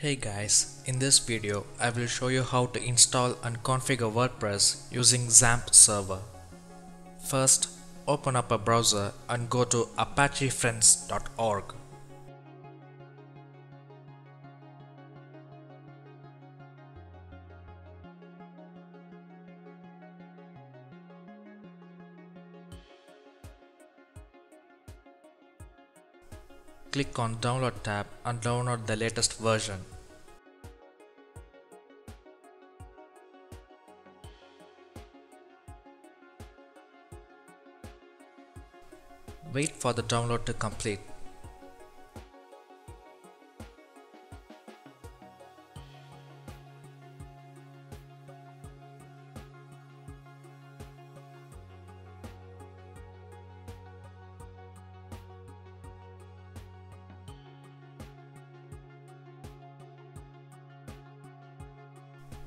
Hey guys, in this video I will show you how to install and configure WordPress using XAMPP server. First, open up a browser and go to apachefriends.org. Click on download tab and download the latest version. Wait for the download to complete.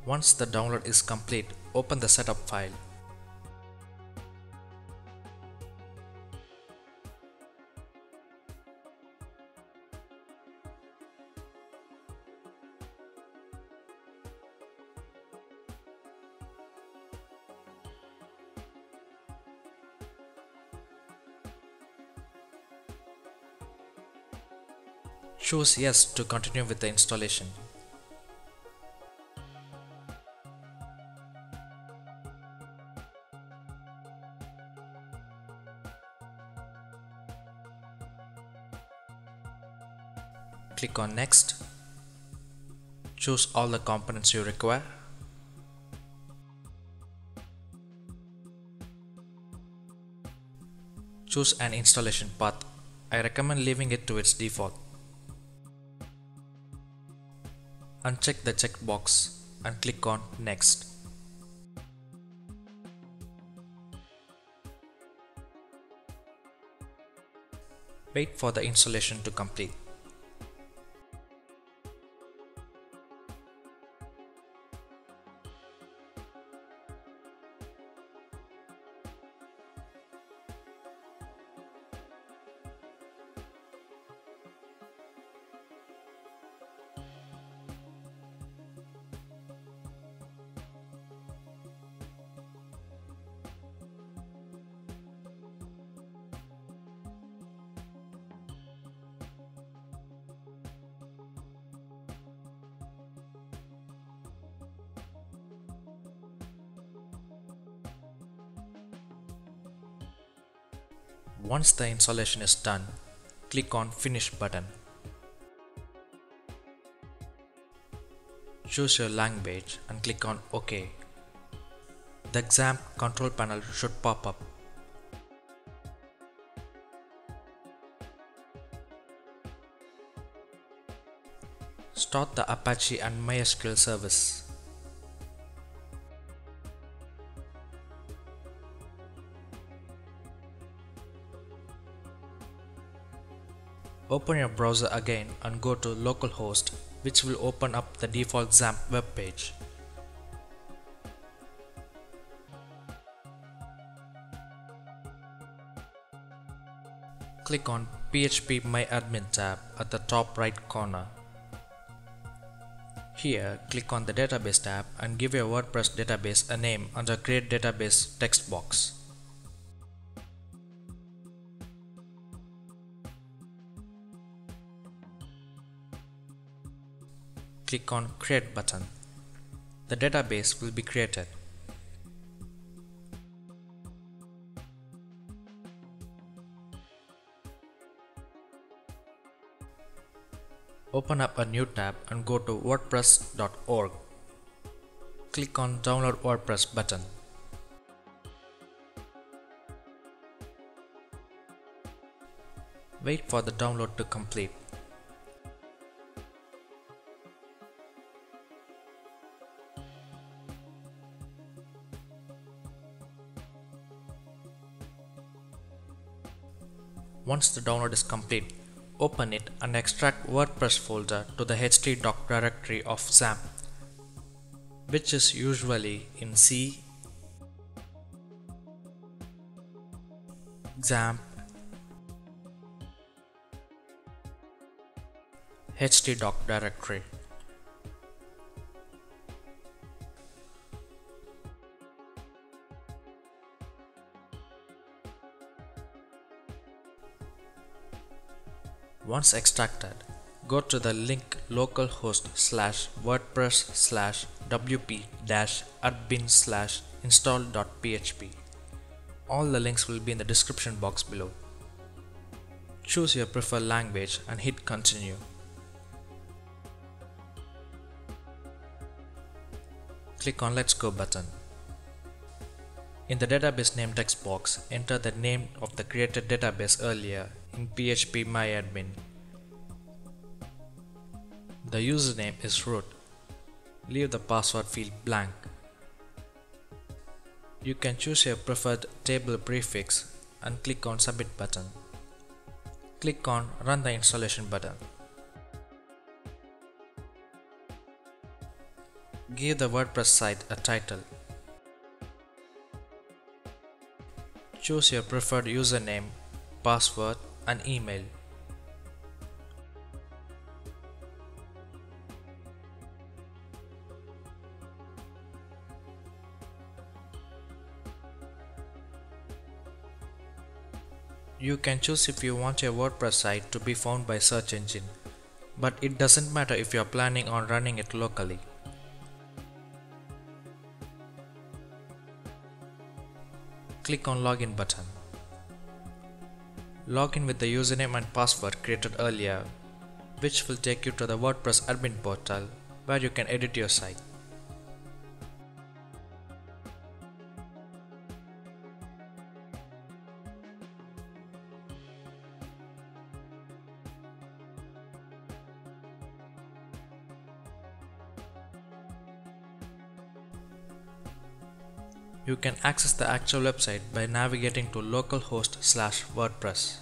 Once the download is complete, open the setup file. Choose yes to continue with the installation. Click on next. Choose all the components you require. Choose an installation path. I recommend leaving it to its default. Uncheck the checkbox and click on next. Wait for the installation to complete. Once the installation is done, click on Finish button. Choose your language and click on OK. The XAMPP control panel should pop up. Start the Apache and MySQL service. Open your browser again and go to localhost which will open up the default XAMPP web page. Click on PHP My Admin tab at the top right corner. Here, click on the Database tab and give your WordPress database a name under Create Database text box. Click on Create button. The database will be created. Open up a new tab and go to wordpress.org. Click on Download WordPress button. Wait for the download to complete. Once the download is complete, open it and extract WordPress folder to the htdoc directory of XAMPP, which is usually in C, XAMPP, htdoc directory. Once extracted, go to the link localhost slash wordpress slash wp dash admin slash install.php. All the links will be in the description box below. Choose your preferred language and hit continue. Click on let's go button. In the database name text box, enter the name of the created database earlier in PHP MyAdmin. The username is root. Leave the password field blank. You can choose your preferred table prefix and click on submit button. Click on run the installation button. Give the WordPress site a title. Choose your preferred username, password and email. You can choose if you want your WordPress site to be found by search engine, but it doesn't matter if you are planning on running it locally. Click on login button. Log in with the username and password created earlier, which will take you to the WordPress admin portal where you can edit your site. You can access the actual website by navigating to localhost slash WordPress.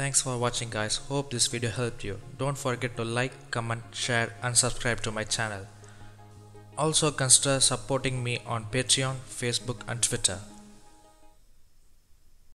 Thanks for watching guys. Hope this video helped you. Don't forget to like, comment, share and subscribe to my channel. Also consider supporting me on Patreon, Facebook and Twitter.